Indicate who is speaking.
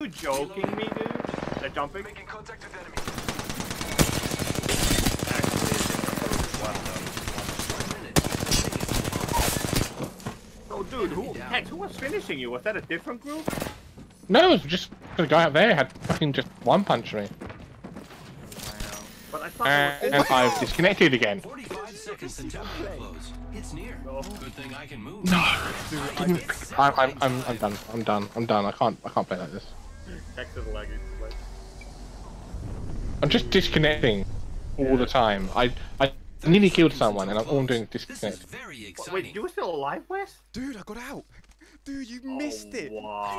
Speaker 1: you joking me, dude? They're jumping?
Speaker 2: Making contact with enemy.
Speaker 1: Oh, dude, who, Hex, who was finishing you? Was that a different group?
Speaker 3: No, it was just the guy up there had fucking just one punch me.
Speaker 1: But I thought
Speaker 3: And
Speaker 1: it was...
Speaker 3: I've disconnected again.
Speaker 4: 45 seconds until we close. It's near.
Speaker 1: No.
Speaker 4: Good thing I can move.
Speaker 3: No, I'm, I'm, I'm, I'm done. I'm done. I'm done. I can't, I can't play like this.
Speaker 1: Hex is lagging. Like,
Speaker 3: I'm just disconnecting all the time. I, I nearly killed someone, and I'm all doing
Speaker 4: This is
Speaker 3: disconnect.
Speaker 4: very
Speaker 1: Wait, you were still alive, Wes?
Speaker 5: Dude, I got out. Dude, you missed
Speaker 1: oh,
Speaker 5: it.
Speaker 1: Wow.